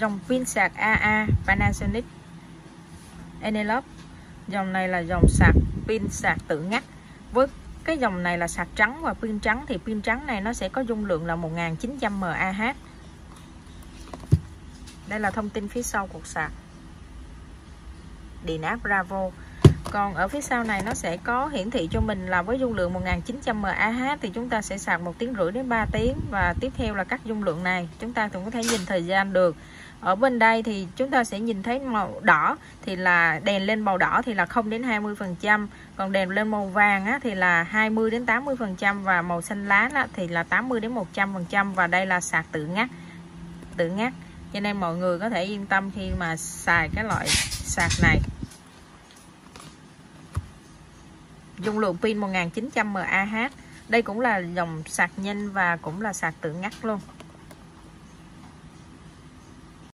dòng pin sạc AA Panasonic. Enelop. Dòng này là dòng sạc pin sạc tự ngắt. Với cái dòng này là sạc trắng và pin trắng, thì pin trắng này nó sẽ có dung lượng là 1900 mAh. Đây là thông tin phía sau cục sạc. Điện áp Bravo. Còn ở phía sau này nó sẽ có hiển thị cho mình là với dung lượng 1900 mAh thì chúng ta sẽ sạc một tiếng rưỡi đến 3 tiếng. Và tiếp theo là các dung lượng này. Chúng ta cũng có thể nhìn thời gian được ở bên đây thì chúng ta sẽ nhìn thấy màu đỏ thì là đèn lên màu đỏ thì là 0 đến 20 phần trăm. Còn đèn lên màu vàng á, thì là 20 đến 80 phần trăm và màu xanh lá á, thì là 80 đến 100 phần trăm và đây là sạc tự ngắt tự ngắt. Cho nên mọi người có thể yên tâm khi mà xài cái loại sạc này. Dung lượng pin 1900 mAh. Đây cũng là dòng sạc nhanh và cũng là sạc tự ngắt luôn.